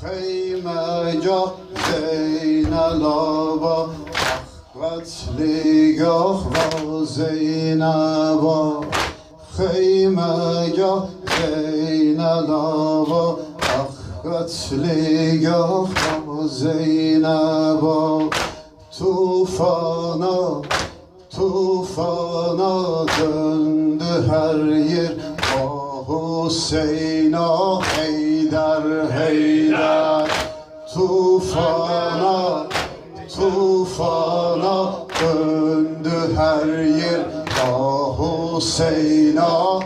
خیمه جا بین لابا اخوت و زینبا خیمه جا بین لابا اخوت و زینبا توفانا Tufana döndü her yer Ah Hüseyin'a Tufana, tufana döndü her yer. Ah Hüseyin'a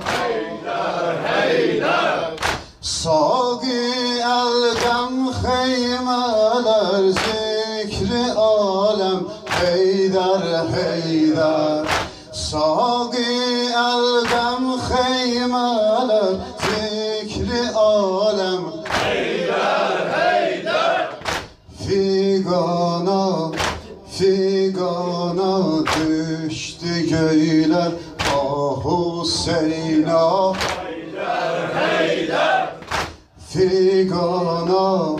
Sagi eldem heymeler zikri alem Heydar Heydar Sagi eldem heymeler zikri alem Figana, figana düştü göyler. Ah Hüseyin'a. Figana,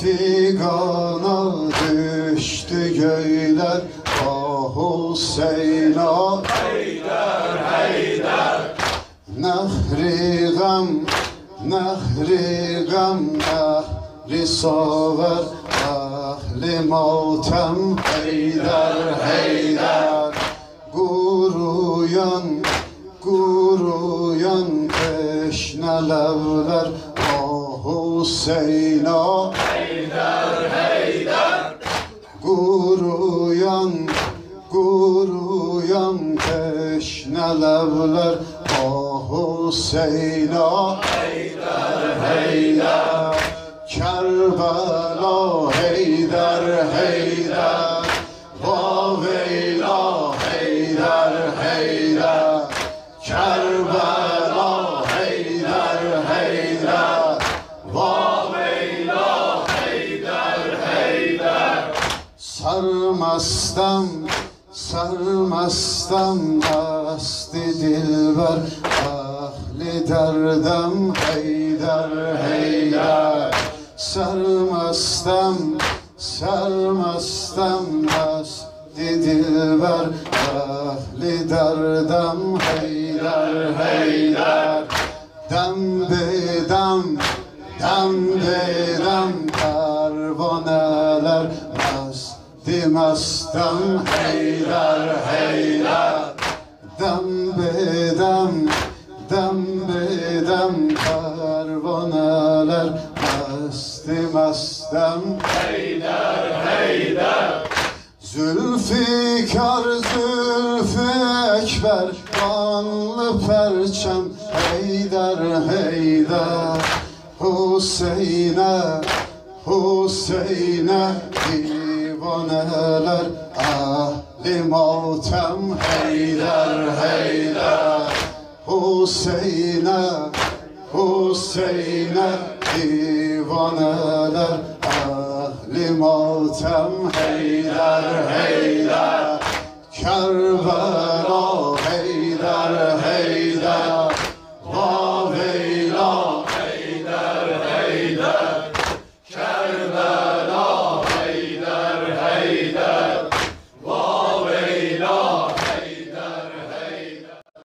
figana düştü göyler. Ah Hüseyin'a. Nehri gam, nehri gam, nehri saver Ahli matem Heydar, Heydar Guruyan, guruyan teşnelevler Ah Hüseyin'a Guruyan, guruyan teşnelevler Ah Hüseyin'a Heydar Kerbela Heydar Heydar. Vaveyla Heydar Heydar. Kerbela Heydar Heydar. Vaveyla Heydar Heydar. Sarmastam Sarmastam dasti dilber Ahli derdem Heydar Heydar Sarmastam Sarmastam dasti dilber Ahli derdem Heydar Heydar Dem be dem Dem be dem Pervaneler Mesti mestem Heydar Heydar Dem be dem Dem be dem Pervaneler Mesti mestem Zülfikar Zülfü Ekber Kanlı perçem Heydar Heydar Hüseyin'e Hüseyin'e Divaneler Ahli matem Heydar Heydar Hüseyin'e Hüseyin'e Divaneler Ahli matem Heydar Heydar. Kerbela Heydar Heydar